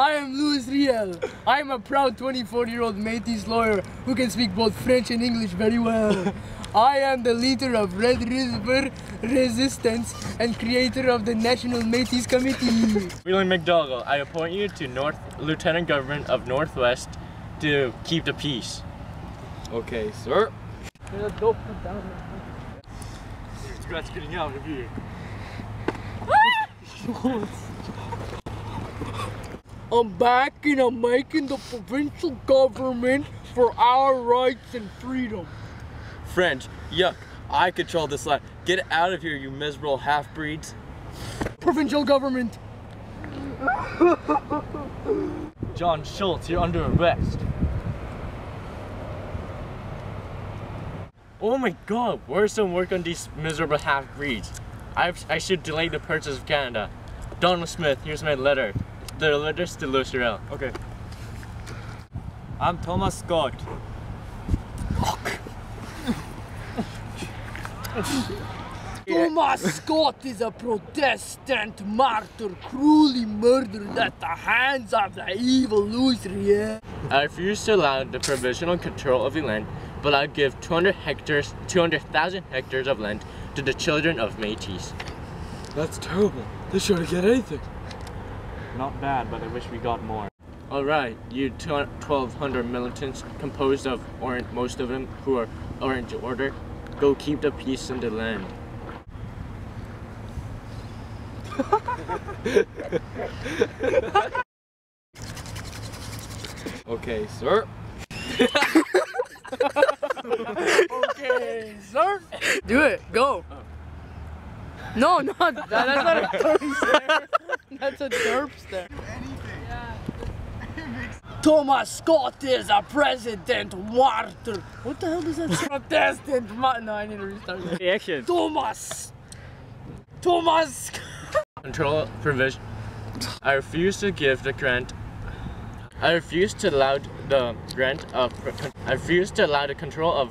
I am Louis Riel. I am a proud 24-year-old Métis lawyer who can speak both French and English very well. I am the leader of Red River Resistance and creator of the National Métis Committee. William McDougall, I appoint you to North Lieutenant Government of Northwest to keep the peace. Okay, sir. I'm back and I'm making the provincial government for our rights and freedom. French, yuck. I control this land. Get out of here, you miserable half-breeds. Provincial government. John Schultz, you're under arrest. Oh my god, where's some work on these miserable half-breeds? I I should delay the purchase of Canada. Donald Smith, here's my letter. The letter's to Lucille. Okay. I'm Thomas Scott. Thomas Scott is a Protestant martyr cruelly murdered at the hands of the evil Louis Riel. I refuse to allow the provisional control of the land, but I give 200 hectares, 200,000 hectares of land to the children of Métis. That's terrible. They shouldn't get anything. Not bad, but I wish we got more. All right, you 1,200 militants, composed of orange, most of them who are Orange Order, go keep the peace in the land. Okay, sir. Okay, sir. Do it. Go. Oh. No, not that. That's not a derp stare. That's a derp stare. Thomas Scott is a president martyr. What the hell does that say? Protestant martyr. No, I need to restart that. Action. Thomas. Thomas. Control provision. I refuse to give the grant. I refuse to allow the grant of. I refuse to allow the control of